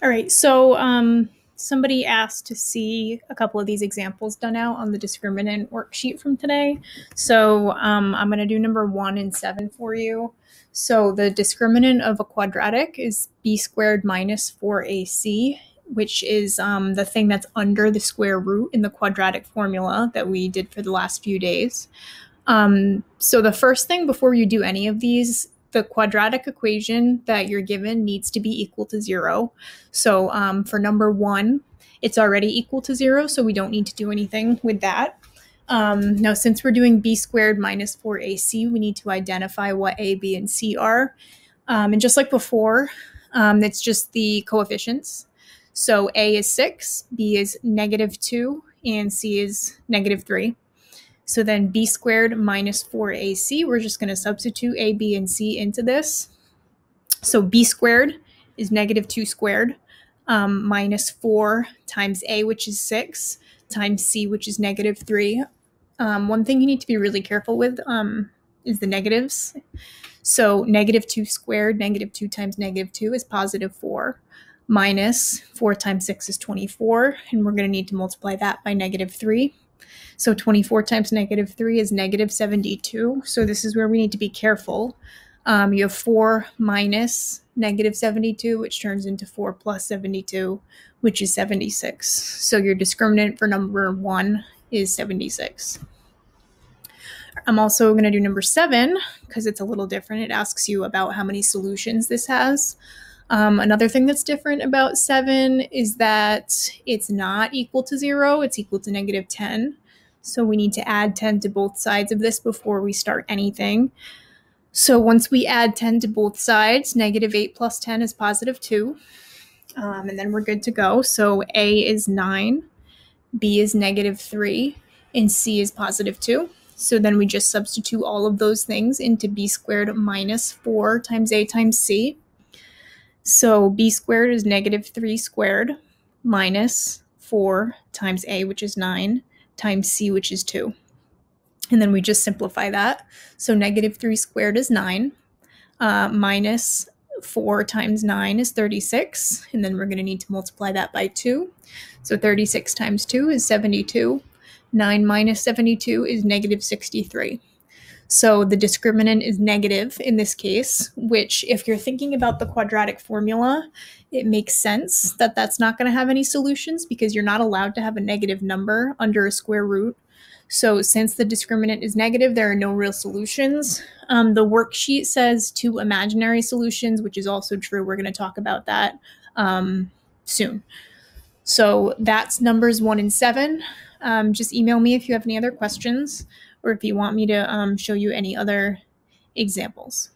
All right, so um, somebody asked to see a couple of these examples done out on the discriminant worksheet from today. So um, I'm going to do number one and seven for you. So the discriminant of a quadratic is b squared minus 4ac, which is um, the thing that's under the square root in the quadratic formula that we did for the last few days. Um, so the first thing before you do any of these the quadratic equation that you're given needs to be equal to zero. So um, for number one, it's already equal to zero, so we don't need to do anything with that. Um, now, since we're doing b squared minus 4ac, we need to identify what a, b, and c are. Um, and just like before, um, it's just the coefficients. So a is 6, b is negative 2, and c is negative 3. So then b squared minus 4ac, we're just going to substitute a, b, and c into this. So b squared is negative 2 squared um, minus 4 times a, which is 6, times c, which is negative 3. Um, one thing you need to be really careful with um, is the negatives. So negative 2 squared, negative 2 times negative 2 is positive 4 minus 4 times 6 is 24, and we're going to need to multiply that by negative 3. So 24 times negative 3 is negative 72. So this is where we need to be careful. Um, you have 4 minus negative 72, which turns into 4 plus 72, which is 76. So your discriminant for number 1 is 76. I'm also going to do number 7 because it's a little different. It asks you about how many solutions this has. Um, another thing that's different about 7 is that it's not equal to 0, it's equal to negative 10. So we need to add 10 to both sides of this before we start anything. So once we add 10 to both sides, negative 8 plus 10 is positive 2. Um, and then we're good to go. So A is 9, B is negative 3, and C is positive 2. So then we just substitute all of those things into b squared minus 4 times a times c. So b squared is negative 3 squared minus 4 times a, which is 9, times c, which is 2. And then we just simplify that. So negative 3 squared is 9, uh, minus 4 times 9 is 36. And then we're going to need to multiply that by 2. So 36 times 2 is 72. 9 minus 72 is negative 63. So the discriminant is negative in this case, which, if you're thinking about the quadratic formula, it makes sense that that's not going to have any solutions because you're not allowed to have a negative number under a square root. So, since the discriminant is negative, there are no real solutions. Um, the worksheet says two imaginary solutions, which is also true. We're going to talk about that um, soon. So, that's numbers one and seven. Um, just email me if you have any other questions or if you want me to um, show you any other examples.